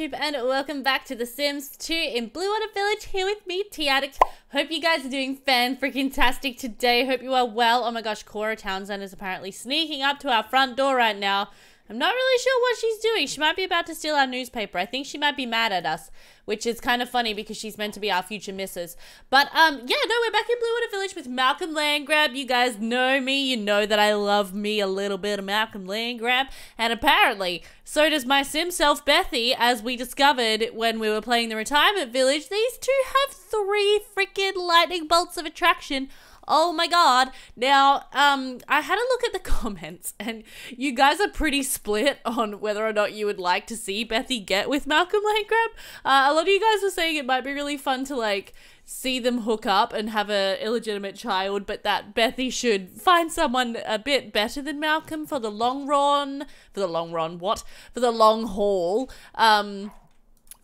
YouTube and welcome back to The Sims 2 in Bluewater Village here with me, Tea Addict. Hope you guys are doing fan freaking tastic today. Hope you are well. Oh my gosh, Cora Townsend is apparently sneaking up to our front door right now. I'm not really sure what she's doing. She might be about to steal our newspaper. I think she might be mad at us, which is kind of funny because she's meant to be our future missus. But um, yeah, no, we're back in Bluewater Village with Malcolm Landgraab. You guys know me. You know that I love me a little bit of Malcolm Landgraab. And apparently, so does my sim self, Bethy, as we discovered when we were playing the retirement village. These two have three freaking lightning bolts of attraction Oh my god. Now, um, I had a look at the comments and you guys are pretty split on whether or not you would like to see Bethy get with Malcolm Landgraab. Uh, a lot of you guys were saying it might be really fun to like see them hook up and have a illegitimate child, but that Bethy should find someone a bit better than Malcolm for the long run. For the long run, what? For the long haul. Um,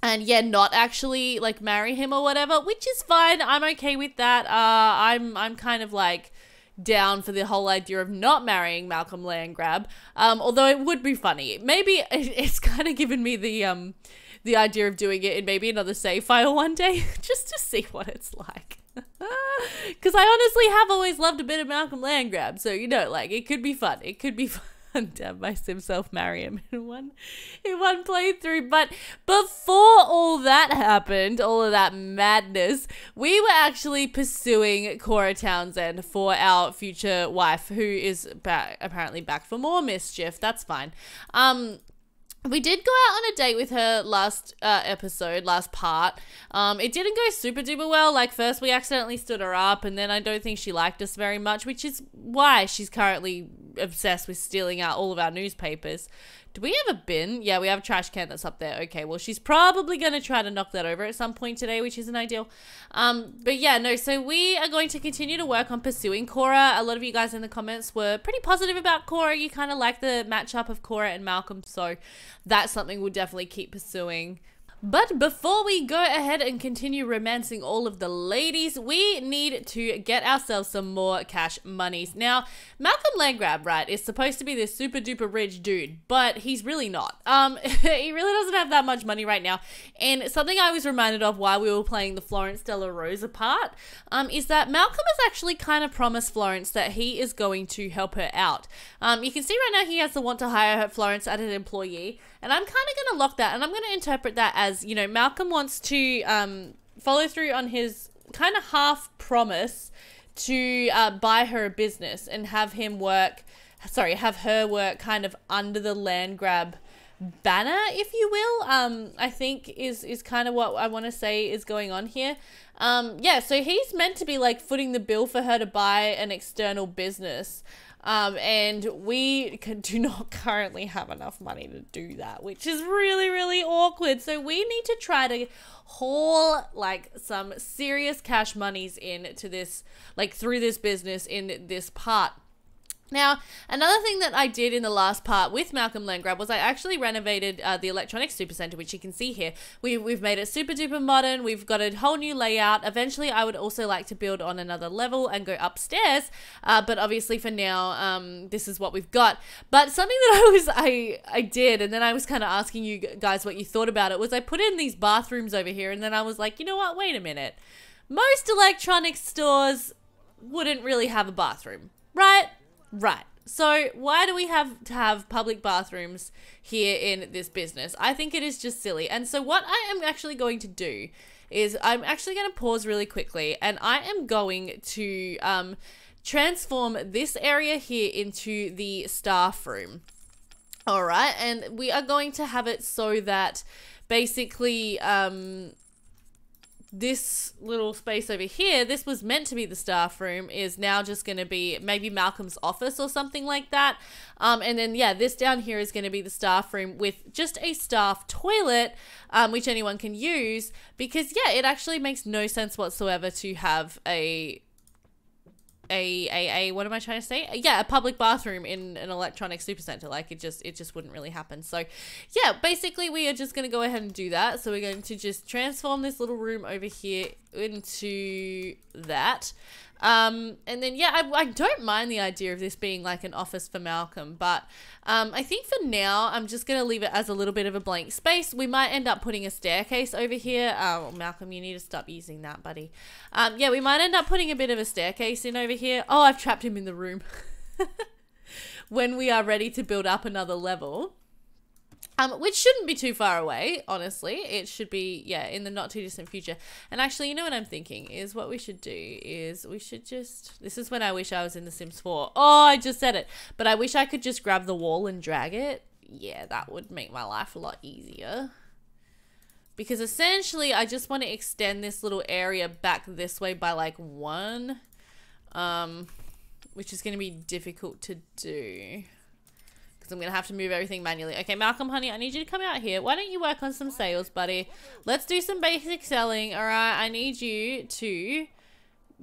and yeah, not actually like marry him or whatever, which is fine. I'm okay with that. Uh, I'm I'm kind of like down for the whole idea of not marrying Malcolm Landgraab. Um, although it would be funny. Maybe it's kind of given me the um the idea of doing it in maybe another save file one day just to see what it's like. Because I honestly have always loved a bit of Malcolm Landgraab, so you know, like it could be fun. It could be fun and have my sim self marry him in one in one playthrough. But before all that happened, all of that madness, we were actually pursuing Cora Townsend for our future wife, who is back, apparently back for more mischief. That's fine. Um, we did go out on a date with her last uh, episode, last part. Um, it didn't go super duper well. Like, first we accidentally stood her up, and then I don't think she liked us very much, which is why she's currently obsessed with stealing out all of our newspapers. Do we have a bin? Yeah, we have a trash can that's up there. Okay, well, she's probably going to try to knock that over at some point today, which isn't ideal. Um, but yeah, no, so we are going to continue to work on pursuing Cora. A lot of you guys in the comments were pretty positive about Cora. You kind of like the matchup of Cora and Malcolm, so that's something we'll definitely keep pursuing. But before we go ahead and continue romancing all of the ladies, we need to get ourselves some more cash monies. Now, Malcolm Landgraab, right, is supposed to be this super duper rich dude, but he's really not. Um, he really doesn't have that much money right now. And something I was reminded of while we were playing the Florence Della Rosa part, um, is that Malcolm has actually kind of promised Florence that he is going to help her out. Um, you can see right now he has the want to hire Florence as an employee. And I'm kind of going to lock that and I'm going to interpret that as, you know, Malcolm wants to um, follow through on his kind of half promise to uh, buy her a business and have him work, sorry, have her work kind of under the Landgraab banner, if you will. Um, I think is is kind of what I want to say is going on here. Um, yeah, so he's meant to be like footing the bill for her to buy an external business. Um, and we can, do not currently have enough money to do that, which is really, really awkward. So we need to try to haul like some serious cash monies in to this, like through this business in this part now, another thing that I did in the last part with Malcolm Landgraab was I actually renovated uh, the Electronic Supercenter, which you can see here. We, we've made it super duper modern. We've got a whole new layout. Eventually, I would also like to build on another level and go upstairs. Uh, but obviously, for now, um, this is what we've got. But something that I was I I did, and then I was kind of asking you guys what you thought about it, was I put in these bathrooms over here, and then I was like, you know what? Wait a minute. Most electronics stores wouldn't really have a bathroom, right? Right. So why do we have to have public bathrooms here in this business? I think it is just silly. And so what I am actually going to do is I'm actually going to pause really quickly and I am going to um, transform this area here into the staff room. All right. And we are going to have it so that basically um, this little space over here, this was meant to be the staff room, is now just going to be maybe Malcolm's office or something like that. Um, and then, yeah, this down here is going to be the staff room with just a staff toilet, um, which anyone can use. Because, yeah, it actually makes no sense whatsoever to have a a, a, a what am I trying to say? Yeah, a public bathroom in an electronic supercenter. Like it just it just wouldn't really happen. So yeah, basically we are just gonna go ahead and do that. So we're going to just transform this little room over here. Into that. Um, and then, yeah, I, I don't mind the idea of this being like an office for Malcolm, but um, I think for now, I'm just going to leave it as a little bit of a blank space. We might end up putting a staircase over here. Oh, Malcolm, you need to stop using that, buddy. Um, yeah, we might end up putting a bit of a staircase in over here. Oh, I've trapped him in the room. when we are ready to build up another level. Um, which shouldn't be too far away, honestly. It should be, yeah, in the not too distant future. And actually, you know what I'm thinking is what we should do is we should just. This is when I wish I was in The Sims 4. Oh, I just said it. But I wish I could just grab the wall and drag it. Yeah, that would make my life a lot easier. Because essentially, I just want to extend this little area back this way by like one. Um, which is going to be difficult to do because I'm going to have to move everything manually. Okay, Malcolm, honey, I need you to come out here. Why don't you work on some sales, buddy? Let's do some basic selling, all right? I need you to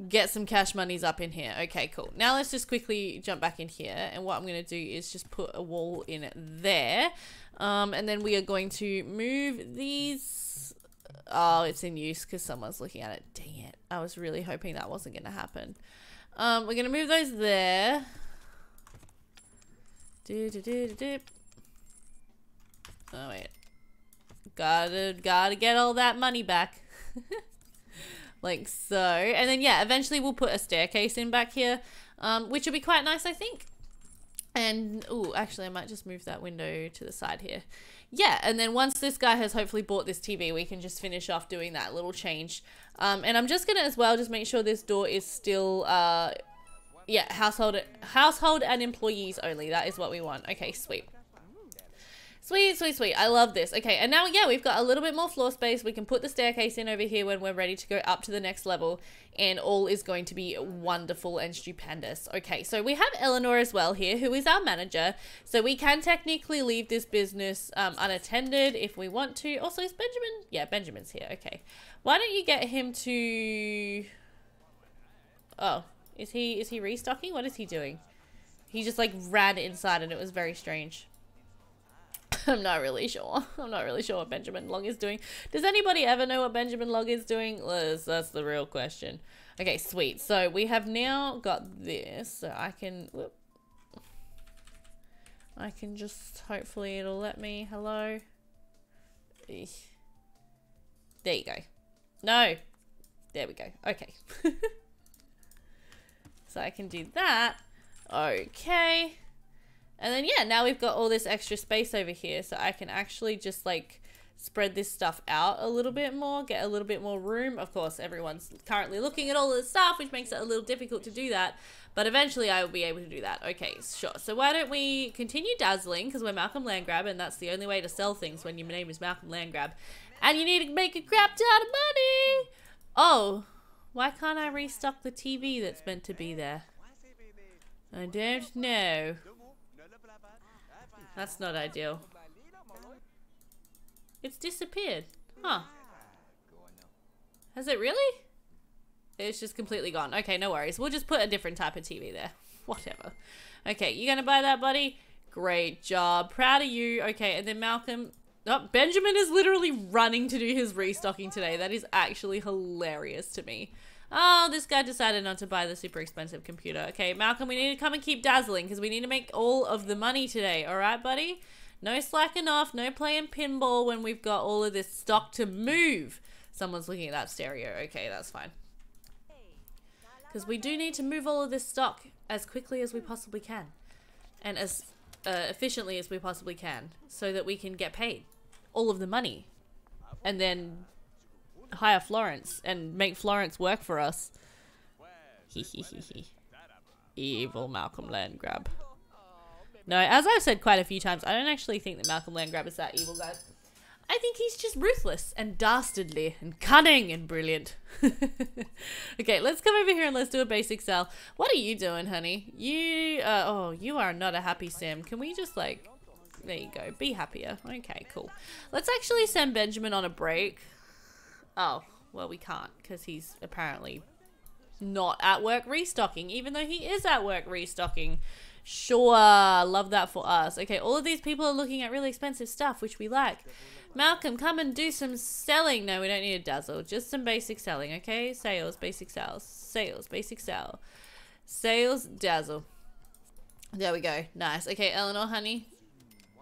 get some cash monies up in here. Okay, cool. Now let's just quickly jump back in here. And what I'm going to do is just put a wall in there. Um, and then we are going to move these. Oh, it's in use because someone's looking at it. Dang it. I was really hoping that wasn't going to happen. Um, we're going to move those there. Do, do, do, do, do. Oh, wait. Gotta, gotta get all that money back. like so. And then, yeah, eventually we'll put a staircase in back here, um, which will be quite nice, I think. And, oh, actually, I might just move that window to the side here. Yeah, and then once this guy has hopefully bought this TV, we can just finish off doing that little change. Um, and I'm just going to as well just make sure this door is still, uh, yeah, household, household and employees only. That is what we want. Okay, sweet. Sweet, sweet, sweet. I love this. Okay, and now, yeah, we've got a little bit more floor space. We can put the staircase in over here when we're ready to go up to the next level. And all is going to be wonderful and stupendous. Okay, so we have Eleanor as well here, who is our manager. So we can technically leave this business um, unattended if we want to. Also, is Benjamin? Yeah, Benjamin's here. Okay. Why don't you get him to... Oh, is he is he restocking? What is he doing? He just like ran inside and it was very strange. I'm not really sure. I'm not really sure what Benjamin Long is doing. Does anybody ever know what Benjamin Long is doing? Liz, that's the real question. Okay, sweet. So we have now got this. So I can... Whoop, I can just... Hopefully it'll let me. Hello? There you go. No. There we go. Okay. so I can do that. Okay. And then, yeah, now we've got all this extra space over here. So I can actually just like spread this stuff out a little bit more, get a little bit more room. Of course, everyone's currently looking at all this stuff, which makes it a little difficult to do that. But eventually I will be able to do that. Okay, sure. So why don't we continue dazzling because we're Malcolm Landgraab and that's the only way to sell things when your name is Malcolm Landgraab. And you need to make a crap ton of money. Oh, why can't I restock the TV that's meant to be there? I don't know. That's not ideal. It's disappeared. Huh. Has it really? It's just completely gone. Okay, no worries. We'll just put a different type of TV there. Whatever. Okay, you gonna buy that, buddy? Great job. Proud of you. Okay, and then Malcolm. Oh, Benjamin is literally running to do his restocking today. That is actually hilarious to me. Oh, this guy decided not to buy the super expensive computer. Okay, Malcolm, we need to come and keep dazzling because we need to make all of the money today. All right, buddy? No slacking off. No playing pinball when we've got all of this stock to move. Someone's looking at that stereo. Okay, that's fine. Because we do need to move all of this stock as quickly as we possibly can. And as uh, efficiently as we possibly can. So that we can get paid. All of the money. And then hire Florence and make Florence work for us. Evil Malcolm Landgraab. No, as I've said quite a few times, I don't actually think that Malcolm Landgraab is that evil, guys. I think he's just ruthless and dastardly and cunning and brilliant. okay, let's come over here and let's do a basic sell. What are you doing, honey? You, uh, oh, you are not a happy sim. Can we just like, there you go, be happier. Okay, cool. Let's actually send Benjamin on a break. Oh, well, we can't because he's apparently not at work restocking, even though he is at work restocking. Sure, love that for us. Okay, all of these people are looking at really expensive stuff, which we like. Malcolm, come and do some selling. No, we don't need a dazzle. Just some basic selling, okay? Sales, basic sales. Sales, basic sell. Sales, dazzle. There we go. Nice. Okay, Eleanor, honey,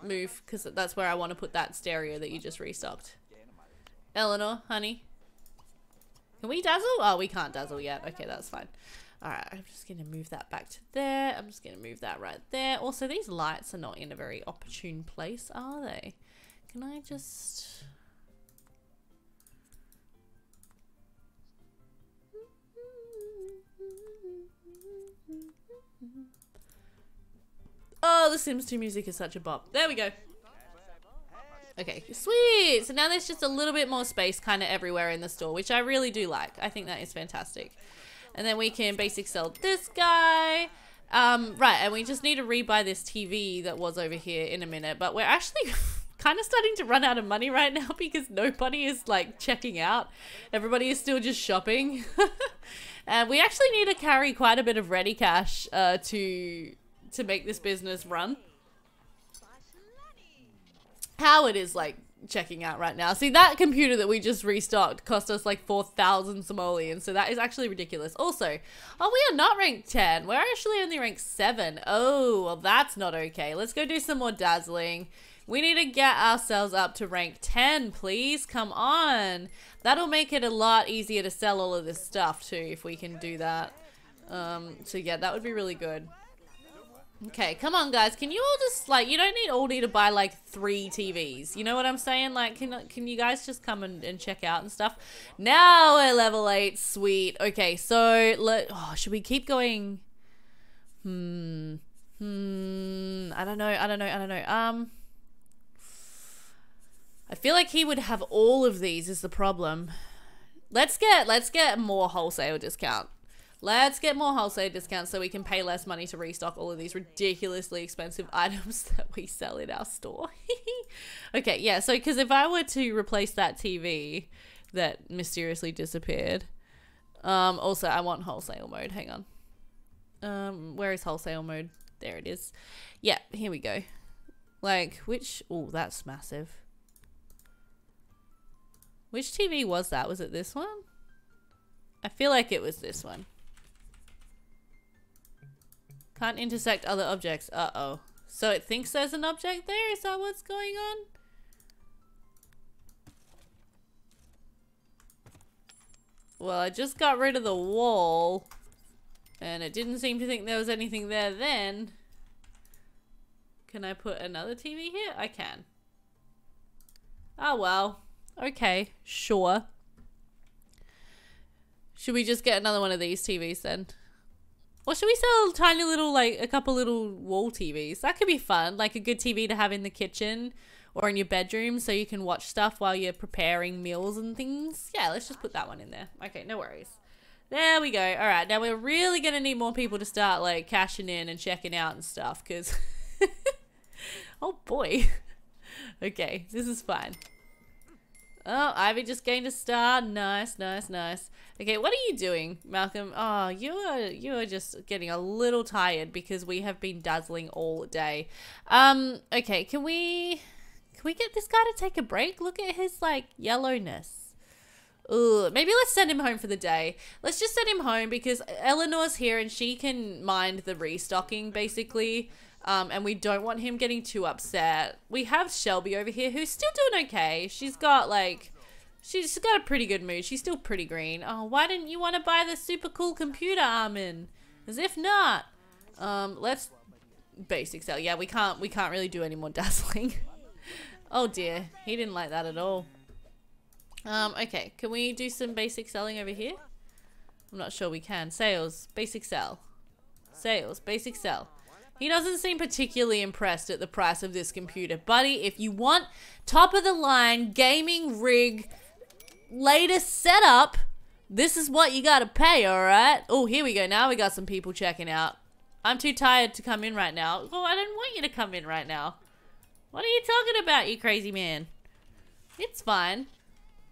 move, because that's where I want to put that stereo that you just restocked. Eleanor, honey. Can we dazzle? Oh, we can't dazzle yet. Okay, that's fine. Alright, I'm just going to move that back to there. I'm just going to move that right there. Also, these lights are not in a very opportune place, are they? Can I just... Oh, the Sims 2 music is such a bop. There we go. Okay, sweet. So now there's just a little bit more space kind of everywhere in the store, which I really do like. I think that is fantastic. And then we can basic sell this guy. Um, right, and we just need to rebuy this TV that was over here in a minute. But we're actually kind of starting to run out of money right now because nobody is like checking out. Everybody is still just shopping. and we actually need to carry quite a bit of ready cash uh, to to make this business run. Howard is like checking out right now. See, that computer that we just restocked cost us like 4,000 simoleons, so that is actually ridiculous. Also, oh, we are not ranked 10. We're actually only ranked 7. Oh, well, that's not okay. Let's go do some more dazzling. We need to get ourselves up to rank 10, please. Come on. That'll make it a lot easier to sell all of this stuff, too, if we can do that. Um, so, yeah, that would be really good. Okay, come on, guys. Can you all just, like, you don't need all need to buy, like, three TVs. You know what I'm saying? Like, can, can you guys just come and, and check out and stuff? Now we're level 8. Sweet. Okay, so, let, oh, should we keep going? Hmm. Hmm. I don't know. I don't know. I don't know. Um. I feel like he would have all of these is the problem. Let's get, let's get more wholesale discount. Let's get more wholesale discounts so we can pay less money to restock all of these ridiculously expensive items that we sell in our store. okay, yeah, so because if I were to replace that TV that mysteriously disappeared, um, also I want wholesale mode. Hang on. Um, where is wholesale mode? There it is. Yeah, here we go. Like, which, oh, that's massive. Which TV was that? Was it this one? I feel like it was this one. Can't intersect other objects. Uh-oh. So it thinks there's an object there? Is that what's going on? Well, I just got rid of the wall. And it didn't seem to think there was anything there then. Can I put another TV here? I can. Oh well. Okay, sure. Should we just get another one of these TVs then? Or should we sell tiny little, like, a couple little wall TVs? That could be fun. Like a good TV to have in the kitchen or in your bedroom so you can watch stuff while you're preparing meals and things. Yeah, let's just put that one in there. Okay, no worries. There we go. All right, now we're really going to need more people to start, like, cashing in and checking out and stuff because... oh, boy. okay, this is fine. Oh, Ivy just gained a star. Nice, nice, nice. Okay, what are you doing, Malcolm? Oh, you are you are just getting a little tired because we have been dazzling all day. Um, okay, can we can we get this guy to take a break? Look at his like yellowness. Ugh, maybe let's send him home for the day. Let's just send him home because Eleanor's here and she can mind the restocking basically. Um, and we don't want him getting too upset. We have Shelby over here who's still doing okay. She's got like She's got a pretty good mood. She's still pretty green. Oh, why didn't you want to buy the super cool computer, Armin? As if not. Um, let's basic sell. Yeah, we can't we can't really do any more dazzling. oh dear, he didn't like that at all. Um, okay, can we do some basic selling over here? I'm not sure we can. Sales, basic sell. Sales, basic sell. He doesn't seem particularly impressed at the price of this computer. Buddy, if you want top of the line gaming rig latest setup, this is what you gotta pay, alright? Oh, here we go. Now we got some people checking out. I'm too tired to come in right now. Oh, I didn't want you to come in right now. What are you talking about, you crazy man? It's fine.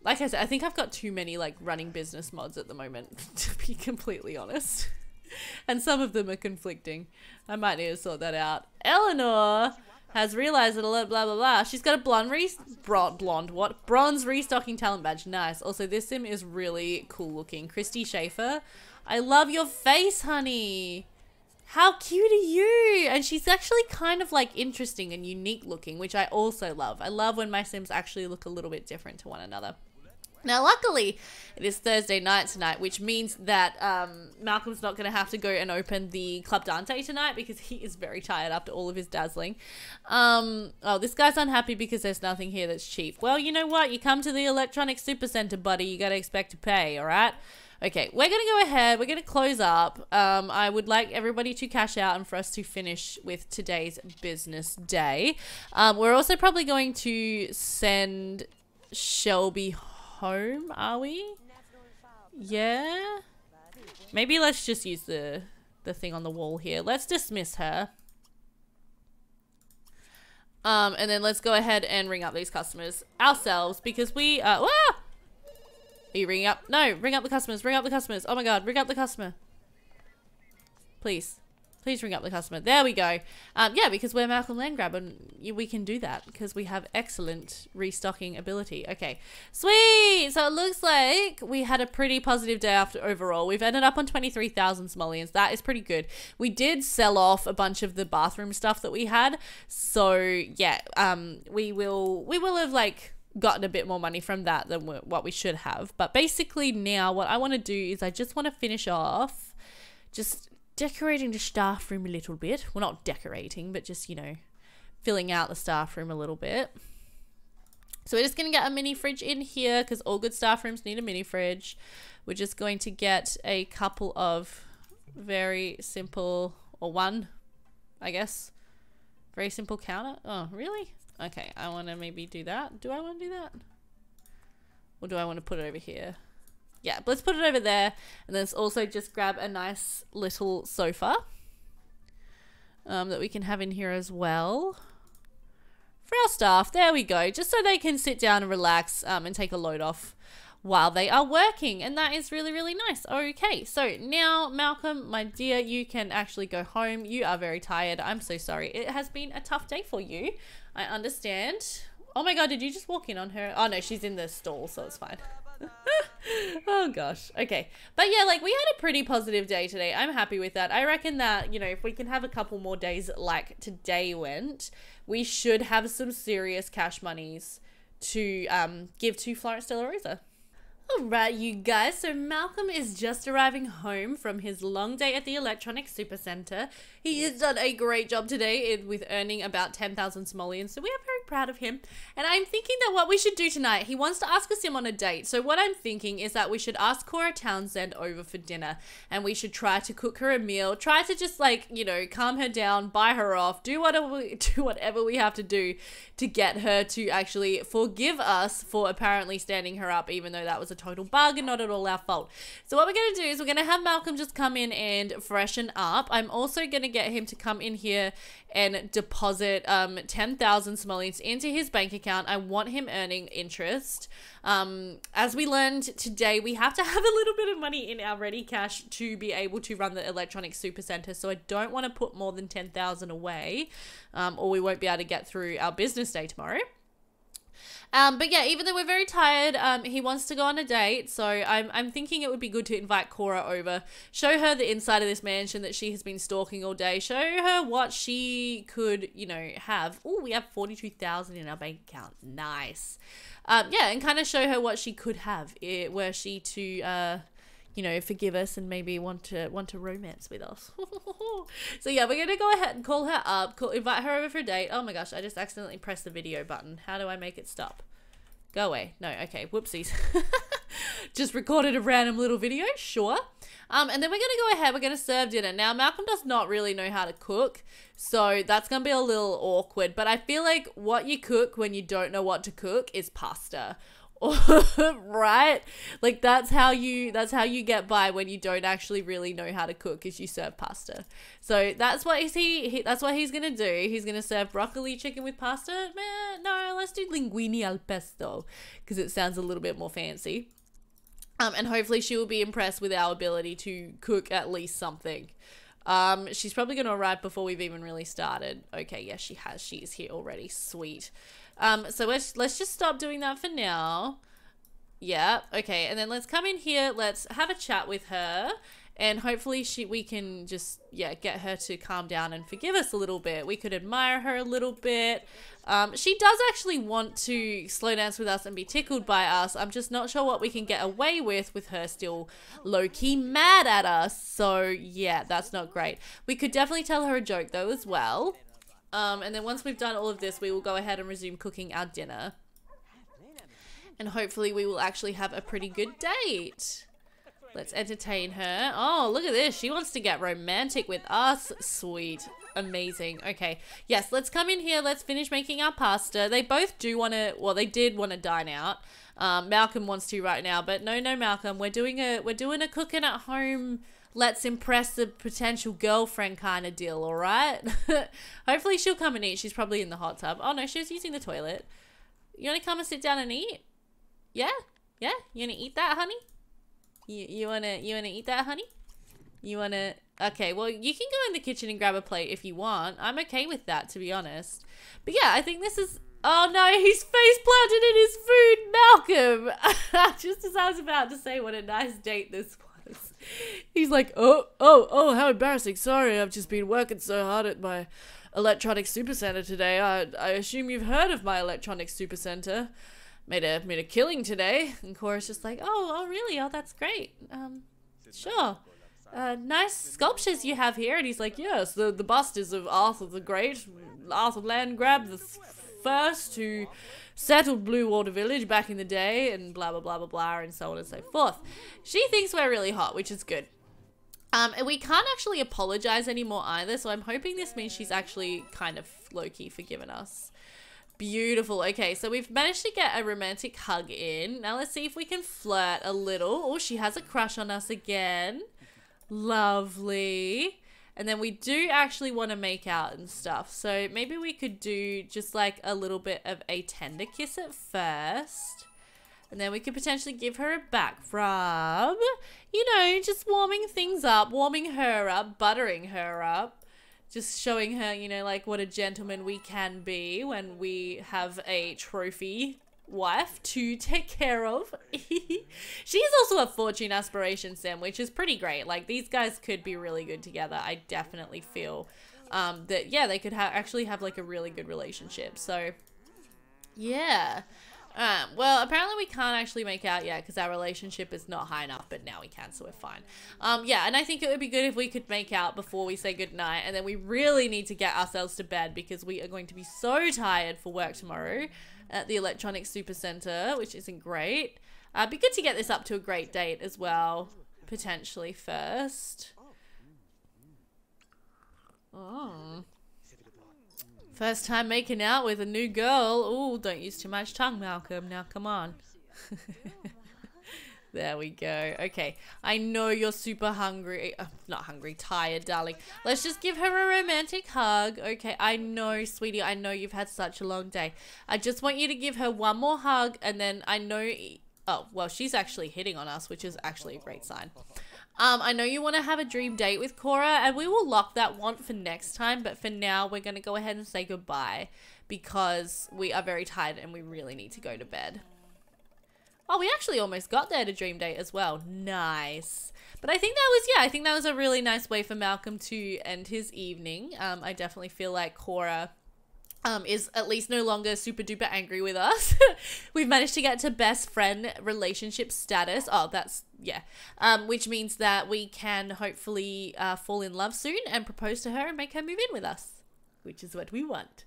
Like I said, I think I've got too many, like, running business mods at the moment, to be completely honest. and some of them are conflicting. I might need to sort that out. Eleanor! has realized that a lot blah blah blah. She's got a blonde re bro- blonde what bronze restocking talent badge. Nice. Also, this sim is really cool looking. Christy Schaefer, I love your face, honey. How cute are you? And she's actually kind of like interesting and unique looking, which I also love. I love when my sims actually look a little bit different to one another. Now, luckily, it is Thursday night tonight, which means that um, Malcolm's not going to have to go and open the Club Dante tonight because he is very tired after all of his dazzling. Um, oh, this guy's unhappy because there's nothing here that's cheap. Well, you know what? You come to the Electronic Supercenter, buddy. You got to expect to pay, all right? Okay, we're going to go ahead. We're going to close up. Um, I would like everybody to cash out and for us to finish with today's business day. Um, we're also probably going to send Shelby home, are we? Yeah? Maybe let's just use the, the thing on the wall here. Let's dismiss her. Um, and then let's go ahead and ring up these customers ourselves because we, uh, ah! Are you ringing up? No, ring up the customers. Ring up the customers. Oh my god, ring up the customer. Please. Please ring up the customer. There we go. Um, yeah, because we're Malcolm Landgraab and we can do that because we have excellent restocking ability. Okay, sweet. So it looks like we had a pretty positive day after overall. We've ended up on 23,000 simoleons. That is pretty good. We did sell off a bunch of the bathroom stuff that we had. So yeah, um, we will, we will have like gotten a bit more money from that than what we should have. But basically now what I want to do is I just want to finish off just decorating the staff room a little bit. Well, not decorating, but just, you know, filling out the staff room a little bit. So we're just going to get a mini fridge in here because all good staff rooms need a mini fridge. We're just going to get a couple of very simple, or one, I guess, very simple counter. Oh, really? Okay, I want to maybe do that. Do I want to do that? Or do I want to put it over here? Yeah, let's put it over there. And let's also just grab a nice little sofa um, that we can have in here as well. For our staff, there we go. Just so they can sit down and relax um, and take a load off while they are working. And that is really, really nice. Okay, so now, Malcolm, my dear, you can actually go home. You are very tired. I'm so sorry. It has been a tough day for you. I understand. Oh my god, did you just walk in on her? Oh no, she's in the stall, so it's fine. oh gosh. Okay. But yeah, like we had a pretty positive day today. I'm happy with that. I reckon that, you know, if we can have a couple more days like today went, we should have some serious cash monies to um give to Florence De La Rosa. Alright, you guys, so Malcolm is just arriving home from his long day at the Electronic Supercenter. He has done a great job today with earning about 10,000 simoleons, so we are very proud of him. And I'm thinking that what we should do tonight, he wants to ask us him on a date. So what I'm thinking is that we should ask Cora Townsend over for dinner, and we should try to cook her a meal, try to just like, you know, calm her down, buy her off, do whatever we, do whatever we have to do to get her to actually forgive us for apparently standing her up, even though that was a total bug and not at all our fault. So what we're going to do is we're going to have Malcolm just come in and freshen up. I'm also going to get him to come in here and deposit um, 10,000 simoleons into his bank account. I want him earning interest. Um, as we learned today, we have to have a little bit of money in our ready cash to be able to run the electronic super center. So I don't want to put more than 10,000 away um, or we won't be able to get through our business day tomorrow. Um, but yeah, even though we're very tired, um, he wants to go on a date. So I'm, I'm thinking it would be good to invite Cora over, show her the inside of this mansion that she has been stalking all day, show her what she could, you know, have. Oh, we have 42,000 in our bank account. Nice. Um, yeah, and kind of show her what she could have it, were she to, uh, you know, forgive us and maybe want to want to romance with us. so yeah, we're gonna go ahead and call her up, call, invite her over for a date. Oh my gosh, I just accidentally pressed the video button. How do I make it stop? Go away. No, okay, whoopsies. just recorded a random little video, sure. Um, and then we're gonna go ahead, we're gonna serve dinner. Now, Malcolm does not really know how to cook, so that's gonna be a little awkward, but I feel like what you cook when you don't know what to cook is pasta right like that's how you that's how you get by when you don't actually really know how to cook is you serve pasta so that's what he, he that's what he's gonna do he's gonna serve broccoli chicken with pasta man no let's do linguine al pesto because it sounds a little bit more fancy um, and hopefully she will be impressed with our ability to cook at least something Um, she's probably to arrive before we've even really started. Okay, yes, she has. She is here already. Sweet. Um, so let's let's just stop doing that for now. Yeah. Okay, and then let's come in here. Let's have a chat with her and hopefully she we can just yeah get her to calm down and forgive us a little bit we could admire her a little bit um, she does actually want to slow dance with us and be tickled by us i'm just not sure what we can get away with with her still low-key mad at us so yeah that's not great we could definitely tell her a joke though as well um, and then once we've done all of this we will go ahead and resume cooking our dinner and hopefully we will actually have a pretty good date Let's entertain her. Oh, look at this. She wants to get romantic with us. Sweet. Amazing. Okay. Yes, let's come in here. Let's finish making our pasta. They both do want to, well, they did want to dine out. Um, Malcolm wants to right now, but no, no, Malcolm. We're doing a, we're doing a cooking at home. Let's impress the potential girlfriend kind of deal, all right? Hopefully she'll come and eat. She's probably in the hot tub. Oh, no, she's using the toilet. You want to come and sit down and eat? Yeah? Yeah? You want to eat that, honey? You you wanna you wanna eat that, honey? You wanna? Okay, well you can go in the kitchen and grab a plate if you want. I'm okay with that, to be honest. But yeah, I think this is. Oh no, he's face planted in his food, Malcolm. Just as I was about to say, what a nice date this was. He's like, oh, oh, oh, how embarrassing. Sorry, I've just been working so hard at my electronic supercenter today. I I assume you've heard of my electronic supercenter made a made a killing today. And Cora's just like, oh, oh, really? Oh, that's great. Um, sure. Uh, nice sculptures you have here. And he's like, yes, the, the bust is of Arthur the Great. Arthur Landgraab the first who settled Bluewater Village back in the day and blah, blah, blah, blah, blah, and so on and so forth. She thinks we're really hot, which is good. Um, and we can't actually apologize anymore either, so I'm hoping this means she's actually kind of low-key forgiven us. Beautiful. Okay, so we've managed to get a romantic hug in. Now let's see if we can flirt a little. Oh, she has a crush on us again. Lovely. And then we do actually want to make out and stuff. So maybe we could do just like a little bit of a tender kiss at first. And then we could potentially give her a back rub. You know, just warming things up, warming her up, buttering her up just showing her, you know, like what a gentleman we can be when we have a trophy wife to take care of. She's also a fortune aspiration sim, which is pretty great. Like these guys could be really good together. I definitely feel um, that yeah, they could ha- actually have like a really good relationship. So yeah. Um, well, apparently we can't actually make out yet because our relationship is not high enough, but now we can, so we're fine. Um, yeah, and I think it would be good if we could make out before we say goodnight, and then we really need to get ourselves to bed because we are going to be so tired for work tomorrow at the Electronics Supercenter, which isn't great. Uh, be good to get this up to a great date as well, potentially first. Oh. First time making out with a new girl. Oh, don't use too much tongue, Malcolm. Now, come on. there we go. Okay. I know you're super hungry. Uh, not hungry, tired, darling. Let's just give her a romantic hug. Okay. I know, sweetie. I know you've had such a long day. I just want you to give her one more hug. And then I know... Oh, well, she's actually hitting on us, which is actually a great sign. Um, I know you want to have a dream date with Cora, and we will lock that one for next time. But for now, we're going to go ahead and say goodbye because we are very tired and we really need to go to bed. Oh, we actually almost got there to dream date as well. Nice. But I think that was, yeah, I think that was a really nice way for Malcolm to end his evening. Um, I definitely feel like Cora um, is at least no longer super duper angry with us. We've managed to get to best friend relationship status. Oh, that's, yeah. Um, which means that we can hopefully uh, fall in love soon and propose to her and make her move in with us, which is what we want.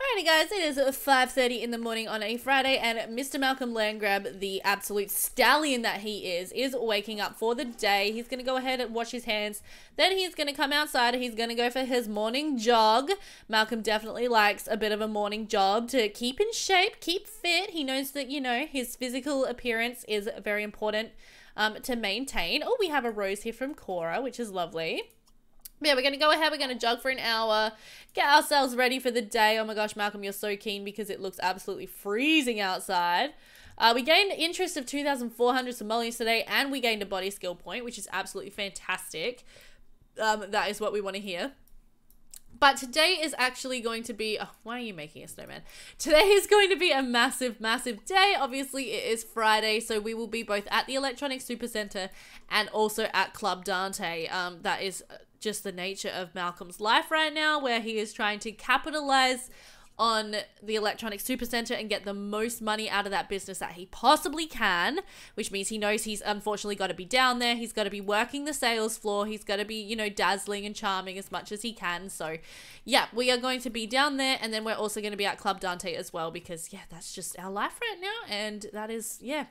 Alrighty guys, it is 5.30 in the morning on a Friday and Mr. Malcolm Landgraab, the absolute stallion that he is, is waking up for the day. He's going to go ahead and wash his hands. Then he's going to come outside he's going to go for his morning jog. Malcolm definitely likes a bit of a morning jog to keep in shape, keep fit. He knows that, you know, his physical appearance is very important um, to maintain. Oh, we have a rose here from Cora, which is lovely yeah, we're going to go ahead. We're going to jog for an hour, get ourselves ready for the day. Oh my gosh, Malcolm, you're so keen because it looks absolutely freezing outside. Uh, we gained interest of 2,400 simoleons today, and we gained a body skill point, which is absolutely fantastic. Um, that is what we want to hear. But today is actually going to be. Oh, why are you making a snowman? Today is going to be a massive, massive day. Obviously, it is Friday, so we will be both at the Electronic Supercenter and also at Club Dante. Um, that is just the nature of Malcolm's life right now, where he is trying to capitalize on the Electronic Supercenter and get the most money out of that business that he possibly can, which means he knows he's unfortunately got to be down there. He's got to be working the sales floor. He's got to be, you know, dazzling and charming as much as he can. So, yeah, we are going to be down there and then we're also going to be at Club Dante as well because, yeah, that's just our life right now. And that is, yeah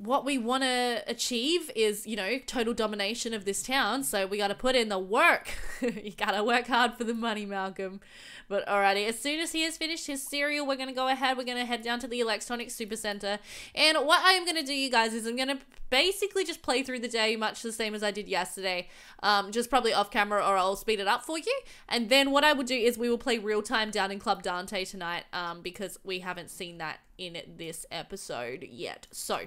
what we want to achieve is, you know, total domination of this town. So we got to put in the work. you got to work hard for the money, Malcolm. But alrighty, as soon as he has finished his cereal, we're going to go ahead. We're going to head down to the Electronic Supercenter. And what I am going to do, you guys, is I'm going to basically just play through the day much the same as I did yesterday. Um, just probably off camera or I'll speed it up for you. And then what I will do is we will play real time down in Club Dante tonight um, because we haven't seen that in this episode yet. So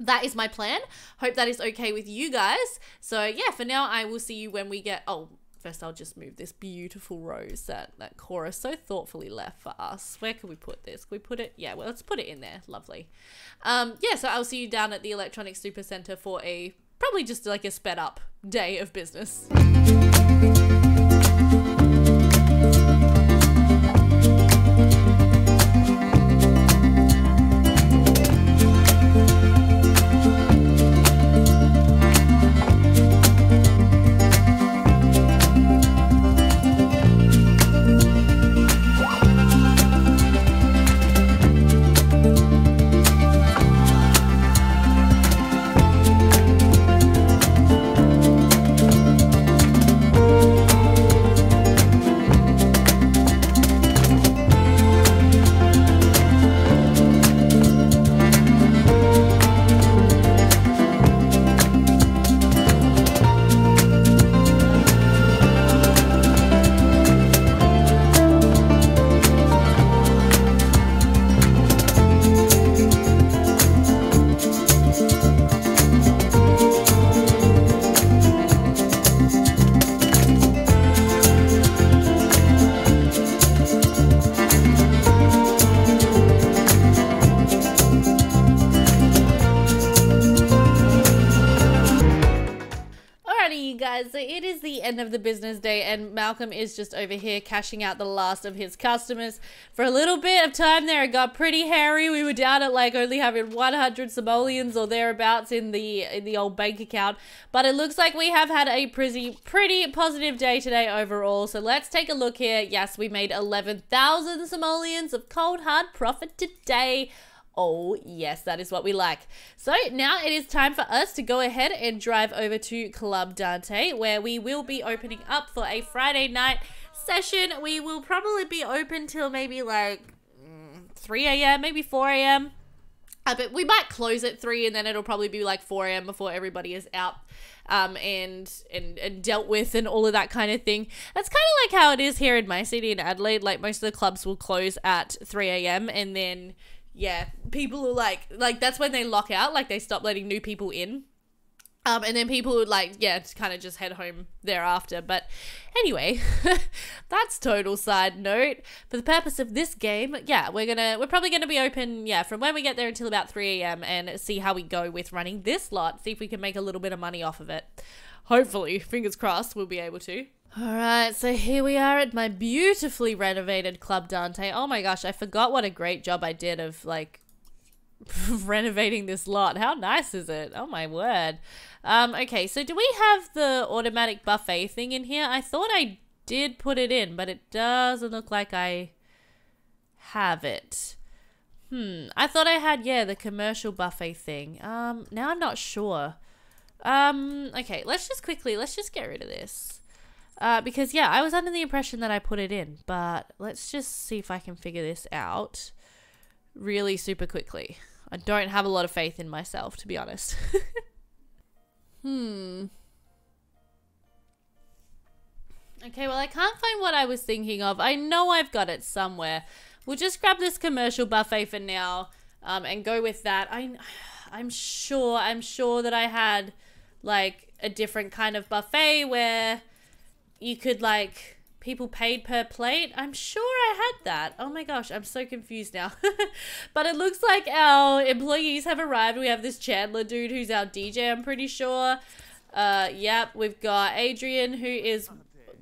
that is my plan. Hope that is okay with you guys. So yeah, for now I will see you when we get oh first I'll just move this beautiful rose that that Cora so thoughtfully left for us. Where can we put this? Can we put it? Yeah, well let's put it in there. Lovely. Um yeah, so I'll see you down at the Electronic Super Center for a probably just like a sped up day of business. End of the business day, and Malcolm is just over here cashing out the last of his customers. For a little bit of time there, it got pretty hairy. We were down at like only having 100 simoleons or thereabouts in the in the old bank account, but it looks like we have had a pretty pretty positive day today overall. So let's take a look here. Yes, we made 11,000 simoleons of cold hard profit today. Oh, yes, that is what we like. So now it is time for us to go ahead and drive over to Club Dante, where we will be opening up for a Friday night session. We will probably be open till maybe like mm, 3 a.m., maybe 4 a.m. Uh, but we might close at 3 and then it'll probably be like 4 a.m. before everybody is out um, and, and and dealt with and all of that kind of thing. That's kind of like how it is here in my city in Adelaide. Like most of the clubs will close at 3 a.m. and then yeah, people are like like that's when they lock out, like they stop letting new people in. Um, and then people would like, yeah, to kind of just head home thereafter. But anyway, that's total side note. For the purpose of this game, yeah, we're gonna we're probably gonna be open, yeah, from when we get there until about 3 a.m. and see how we go with running this lot. See if we can make a little bit of money off of it. Hopefully, fingers crossed, we'll be able to. Alright, so here we are at my beautifully renovated Club Dante. Oh my gosh, I forgot what a great job I did of like renovating this lot. How nice is it? Oh my word. Um, okay, so do we have the automatic buffet thing in here? I thought I did put it in, but it doesn't look like I have it. Hmm, I thought I had, yeah, the commercial buffet thing. Um, now I'm not sure. Um, okay, let's just quickly, let's just get rid of this. Uh, because, yeah, I was under the impression that I put it in. But let's just see if I can figure this out really super quickly. I don't have a lot of faith in myself, to be honest. hmm. Okay, well, I can't find what I was thinking of. I know I've got it somewhere. We'll just grab this commercial buffet for now um, and go with that. I, I'm sure, I'm sure that I had, like, a different kind of buffet where you could like people paid per plate. I'm sure I had that. Oh my gosh, I'm so confused now. but it looks like our employees have arrived. We have this Chandler dude who's our DJ, I'm pretty sure. Uh, yep, we've got Adrian who is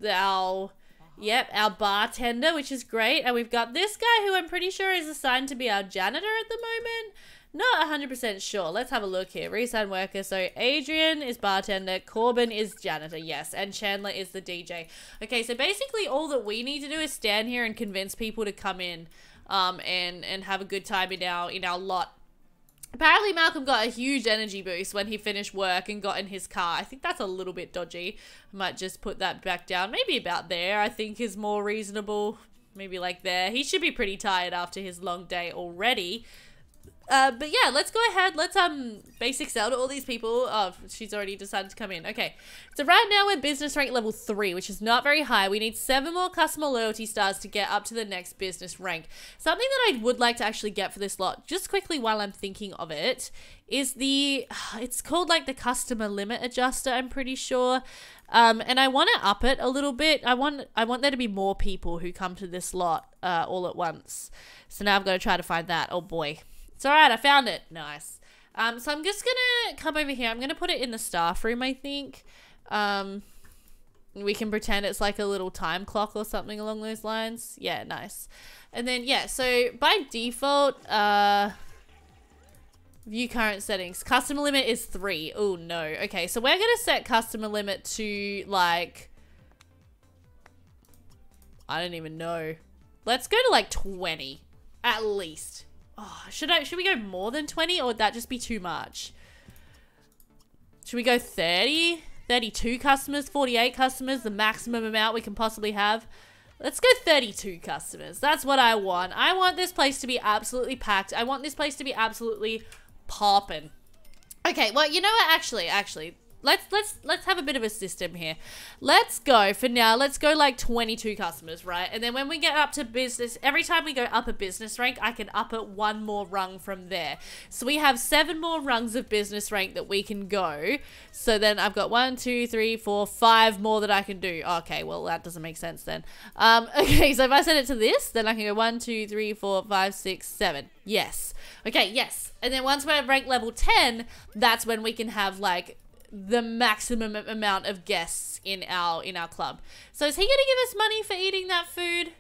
our Yep, our bartender, which is great. And we've got this guy who I'm pretty sure is assigned to be our janitor at the moment. Not 100% sure. Let's have a look here. Resign worker. So Adrian is bartender. Corbin is janitor. Yes. And Chandler is the DJ. Okay, so basically all that we need to do is stand here and convince people to come in um, and, and have a good time in our, in our lot Apparently, Malcolm got a huge energy boost when he finished work and got in his car. I think that's a little bit dodgy. I might just put that back down. Maybe about there, I think is more reasonable. Maybe like there. He should be pretty tired after his long day already. Uh, but yeah, let's go ahead. Let's um basic sell to all these people. Oh, she's already decided to come in. Okay, so right now we're business rank level three, which is not very high. We need seven more customer loyalty stars to get up to the next business rank. Something that I would like to actually get for this lot, just quickly while I'm thinking of it, is the it's called like the customer limit adjuster. I'm pretty sure. Um, and I want to up it a little bit. I want I want there to be more people who come to this lot uh, all at once. So now I've got to try to find that. Oh boy. It's alright, I found it. Nice. Um, so I'm just gonna come over here. I'm gonna put it in the staff room, I think. Um, we can pretend it's like a little time clock or something along those lines. Yeah, nice. And then, yeah, so by default, uh, view current settings. Customer limit is three. Oh, no. Okay, so we're gonna set customer limit to, like, I don't even know. Let's go to, like, 20. At least. Oh, should I should we go more than 20 or would that just be too much? Should we go 30? 32 customers, 48 customers, the maximum amount we can possibly have. Let's go 32 customers. That's what I want. I want this place to be absolutely packed. I want this place to be absolutely popping. Okay, well, you know what? Actually, actually, let's let's let's have a bit of a system here. Let's go for now. Let's go like 22 customers, right? And then when we get up to business, every time we go up a business rank, I can up it one more rung from there. So we have seven more rungs of business rank that we can go. So then I've got one, two, three, four, five more that I can do. Okay, well that doesn't make sense then. Um, okay, so if I set it to this, then I can go one, two, three, four, five, six, seven. Yes. Okay, yes. And then once we're at rank level 10, that's when we can have like the maximum amount of guests in our in our club. So is he going to give us money for eating that food?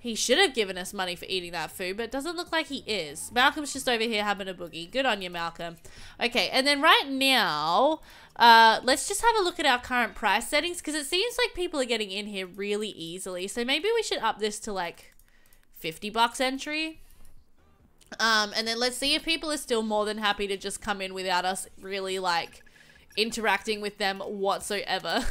He should have given us money for eating that food, but it doesn't look like he is. Malcolm's just over here having a boogie. Good on you, Malcolm. Okay, and then right now, uh, let's just have a look at our current price settings because it seems like people are getting in here really easily. So maybe we should up this to like 50 bucks entry. Um, and then let's see if people are still more than happy to just come in without us really like interacting with them whatsoever.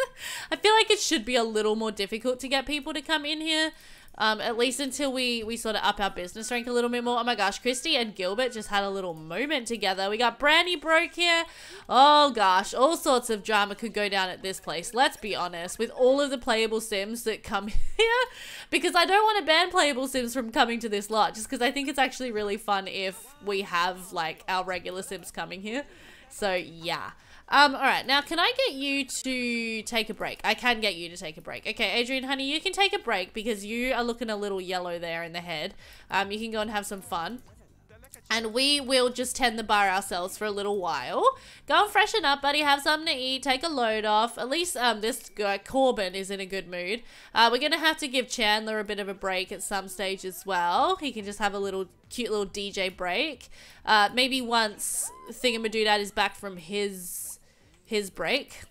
I feel like it should be a little more difficult to get people to come in here. Um, at least until we, we sort of up our business rank a little bit more. Oh my gosh, Christy and Gilbert just had a little moment together. We got Brandi broke here. Oh gosh, all sorts of drama could go down at this place. Let's be honest, with all of the playable sims that come here. Because I don't want to ban playable sims from coming to this lot. Just because I think it's actually really fun if we have like our regular sims coming here. So yeah. Um, all right, now can I get you to take a break? I can get you to take a break. Okay, Adrian, honey, you can take a break because you are looking a little yellow there in the head. Um, you can go and have some fun. And we will just tend the bar ourselves for a little while. Go and freshen up, buddy. Have something to eat. Take a load off. At least um, this guy, Corbin, is in a good mood. Uh, we're going to have to give Chandler a bit of a break at some stage as well. He can just have a little cute little DJ break. Uh, maybe once Thingamadoodad is back from his his break.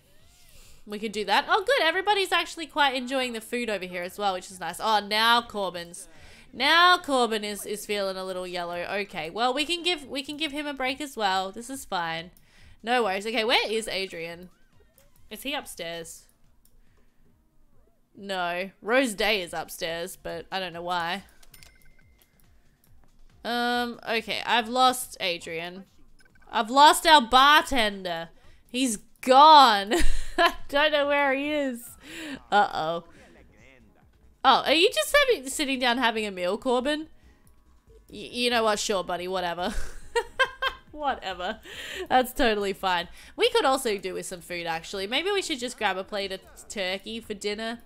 We could do that. Oh, good. Everybody's actually quite enjoying the food over here as well, which is nice. Oh, now Corbin's. Now Corbin is, is feeling a little yellow. Okay, well, we can give we can give him a break as well. This is fine. No worries. Okay, where is Adrian? Is he upstairs? No. Rose Day is upstairs, but I don't know why. Um, okay, I've lost Adrian. I've lost our bartender. He's gone. I don't know where he is. Uh-oh. Oh, are you just having, sitting down having a meal, Corbin? Y you know what? Sure, buddy. Whatever. Whatever. That's totally fine. We could also do with some food, actually. Maybe we should just grab a plate of turkey for dinner.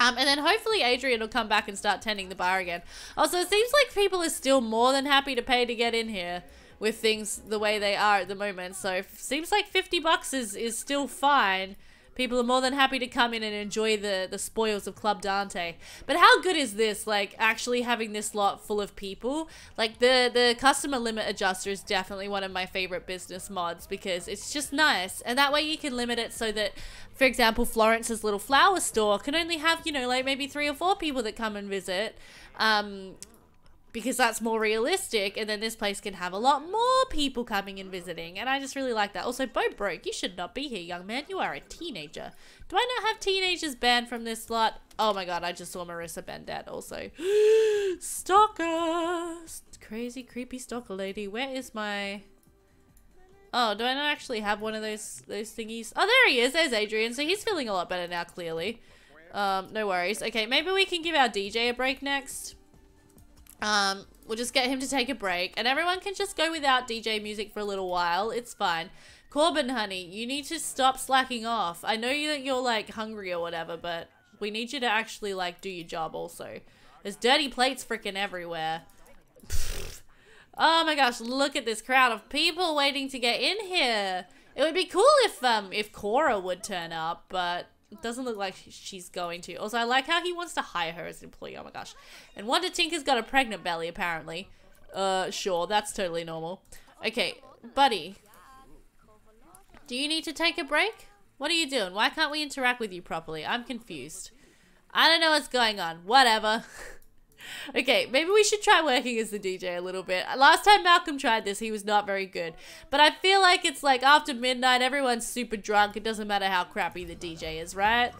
Um, and then hopefully Adrian will come back and start tending the bar again. Also, it seems like people are still more than happy to pay to get in here with things the way they are at the moment. So, it seems like 50 bucks is, is still fine people are more than happy to come in and enjoy the the spoils of Club Dante. But how good is this? Like actually having this lot full of people. Like the the customer limit adjuster is definitely one of my favorite business mods because it's just nice, and that way you can limit it so that, for example, Florence's little flower store can only have you know like maybe three or four people that come and visit. Um, because that's more realistic and then this place can have a lot more people coming and visiting and I just really like that. Also, Beau Broke, you should not be here, young man. You are a teenager. Do I not have teenagers banned from this slot? Oh my god, I just saw Marissa Bendet also. stalker! Crazy, creepy stalker lady. Where is my... Oh, do I not actually have one of those those thingies? Oh, there he is. There's Adrian. So he's feeling a lot better now, clearly. Um, no worries. Okay, maybe we can give our DJ a break next. Um, we'll just get him to take a break, and everyone can just go without DJ music for a little while. It's fine. Corbin, honey, you need to stop slacking off. I know that you're like hungry or whatever, but we need you to actually like do your job also. There's dirty plates freaking everywhere. oh my gosh, look at this crowd of people waiting to get in here. It would be cool if um if Cora would turn up, but doesn't look like she's going to. Also, I like how he wants to hire her as an employee. Oh my gosh. And Wonder Tinker's got a pregnant belly, apparently. Uh, sure, that's totally normal. Okay, buddy. Do you need to take a break? What are you doing? Why can't we interact with you properly? I'm confused. I don't know what's going on. Whatever. okay, maybe we should try working as the DJ a little bit. Last time Malcolm tried this, he was not very good. But I feel like it's like after midnight, everyone's super drunk. It doesn't matter how crappy the DJ is, right?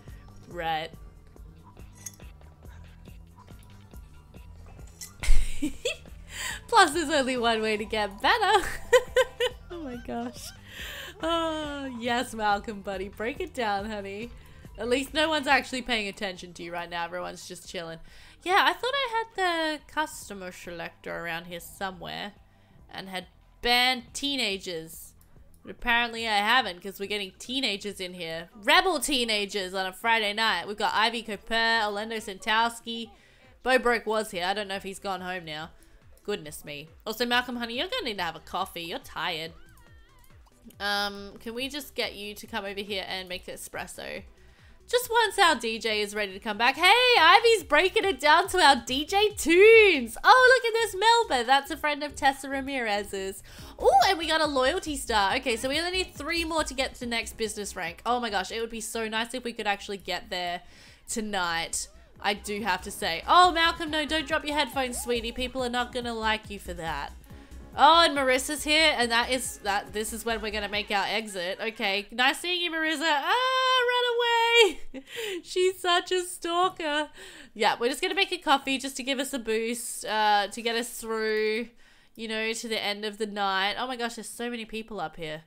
Right. Plus, there's only one way to get better. oh my gosh. Oh, yes, Malcolm, buddy. Break it down, honey. At least no one's actually paying attention to you right now. Everyone's just chilling. Yeah, I thought I had the customer selector around here somewhere and had banned teenagers. But apparently I haven't because we're getting teenagers in here. Rebel teenagers on a Friday night. We've got Ivy Cooper, Orlando Santowski. Beau Broke was here. I don't know if he's gone home now. Goodness me. Also, Malcolm, honey, you're going to need to have a coffee. You're tired. Um, can we just get you to come over here and make espresso? Just once our DJ is ready to come back. Hey, Ivy's breaking it down to our DJ tunes. Oh, look at this Melba. That's a friend of Tessa Ramirez's. Oh, and we got a loyalty star. Okay, so we only need three more to get to the next business rank. Oh my gosh, it would be so nice if we could actually get there tonight. I do have to say. Oh, Malcolm, no, don't drop your headphones, sweetie. People are not going to like you for that. Oh, and Marissa's here, and that is that. This is when we're gonna make our exit. Okay, nice seeing you, Marissa. Ah, run away! She's such a stalker. Yeah, we're just gonna make a coffee just to give us a boost, uh, to get us through, you know, to the end of the night. Oh my gosh, there's so many people up here.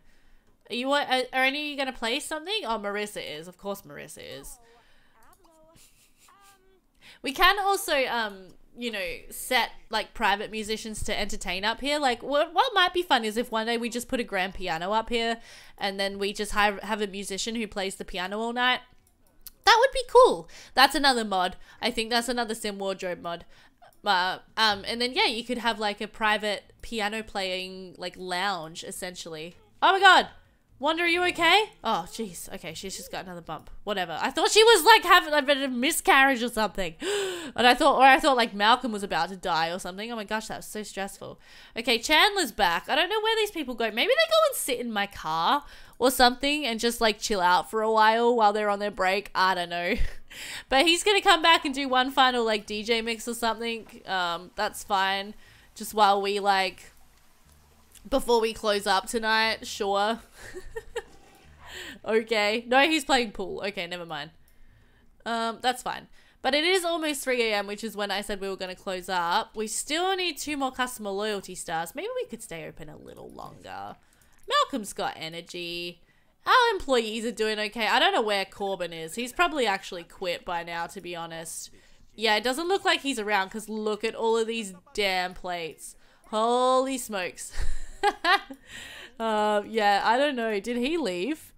Are you? Are, are any of you gonna play something? Oh, Marissa is. Of course, Marissa is. We can also um you know, set like private musicians to entertain up here. Like, what, what might be fun is if one day we just put a grand piano up here and then we just have, have a musician who plays the piano all night. That would be cool. That's another mod. I think that's another Sim Wardrobe mod. Uh, um, and then, yeah, you could have like a private piano playing like lounge essentially. Oh my god! Wonder, are you okay? Oh, jeez. Okay, she's just got another bump. Whatever. I thought she was like having a bit of miscarriage or something. and I thought, or I thought like Malcolm was about to die or something. Oh my gosh, that was so stressful. Okay, Chandler's back. I don't know where these people go. Maybe they go and sit in my car or something and just like chill out for a while while they're on their break. I don't know. but he's gonna come back and do one final like DJ mix or something. Um, that's fine. Just while we like before we close up tonight, sure. okay. No, he's playing pool. Okay, never mind. Um, that's fine. But it is almost 3 a.m., which is when I said we were going to close up. We still need two more customer loyalty stars. Maybe we could stay open a little longer. Malcolm's got energy. Our employees are doing okay. I don't know where Corbin is. He's probably actually quit by now, to be honest. Yeah, it doesn't look like he's around because look at all of these damn plates. Holy smokes. uh, yeah, I don't know. Did he leave?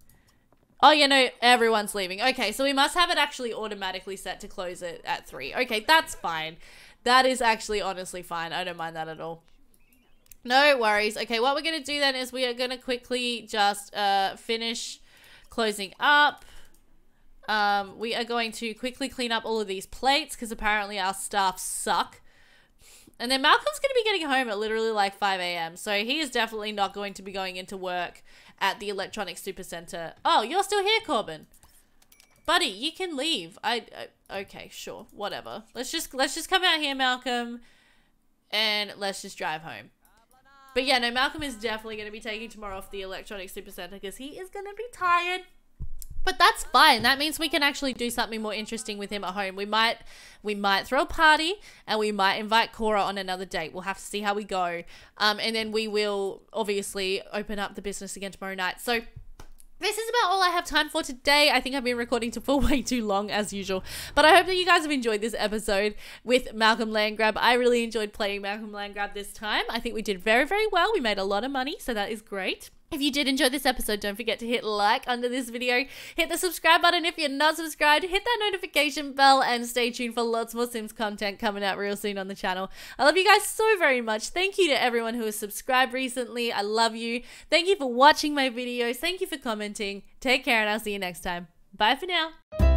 Oh, yeah, no, everyone's leaving. Okay, so we must have it actually automatically set to close it at 3. Okay, that's fine. That is actually honestly fine. I don't mind that at all. No worries. Okay, what we're going to do then is we are going to quickly just uh, finish closing up. Um, we are going to quickly clean up all of these plates because apparently our staff suck. And then Malcolm's going to be getting home at literally like 5 a.m. So he is definitely not going to be going into work at the Electronic Supercenter. Oh, you're still here, Corbin. Buddy, you can leave. I, I okay, sure, whatever. Let's just let's just come out here, Malcolm, and let's just drive home. But yeah, no, Malcolm is definitely going to be taking tomorrow off the Electronic Supercenter because he is going to be tired. But that's fine. That means we can actually do something more interesting with him at home. We might we might throw a party and we might invite Cora on another date. We'll have to see how we go. Um, and then we will obviously open up the business again tomorrow night. So this is about all I have time for today. I think I've been recording to for way too long as usual. But I hope that you guys have enjoyed this episode with Malcolm Landgraab. I really enjoyed playing Malcolm Landgraab this time. I think we did very, very well. We made a lot of money, so that is great. If you did enjoy this episode, don't forget to hit like under this video, hit the subscribe button if you're not subscribed, hit that notification bell, and stay tuned for lots more Sims content coming out real soon on the channel. I love you guys so very much. Thank you to everyone who has subscribed recently. I love you. Thank you for watching my videos. Thank you for commenting. Take care, and I'll see you next time. Bye for now.